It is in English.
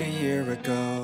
a year ago